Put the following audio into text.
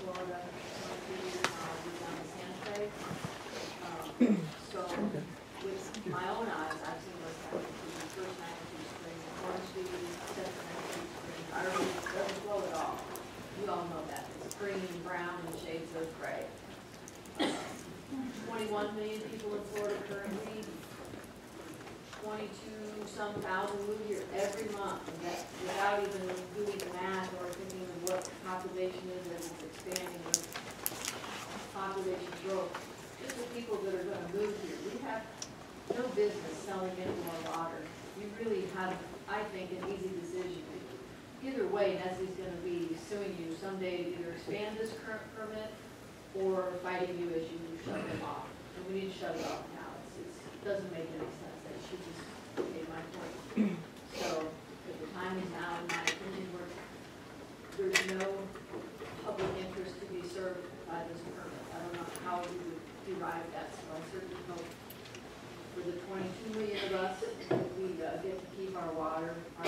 Florida, twenty-two years, now I've been on the Santa Fe. Um, So, with my own eyes, I've seen what's happening to the first magnitude Spring, Orange second magnitude Spring, I really, it doesn't flow at all. You all know that, it's green, brown, and shades of gray. Twenty-one million people in Florida currently, twenty-two some thousand move here every month, and that, without population is as it's expanding, or population growth, just the people that are gonna move here, we have no business selling any more water. You really have, I think, an easy decision. Either way, Nestle's gonna be suing you someday to either expand this current permit or fighting you as you shut them off. And we need to shut it off now, it's, it doesn't make any sense, that should just made my point. So, if the time is now, in my opinion, where there's no public interest to be served by this permit. I don't know how we would derive so I certainly hope for the twenty-two million of us, we uh, get to keep our water, our